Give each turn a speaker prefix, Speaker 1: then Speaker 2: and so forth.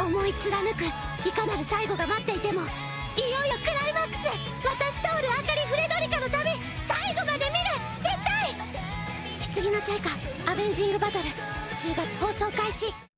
Speaker 1: 思い貫く。いかなる最後が待っていても。いよいよクライマックス。私通るあかりフレドリカの旅。最後まで見る。絶対。棺のチャイカアベンジングバトル。10月放送開始。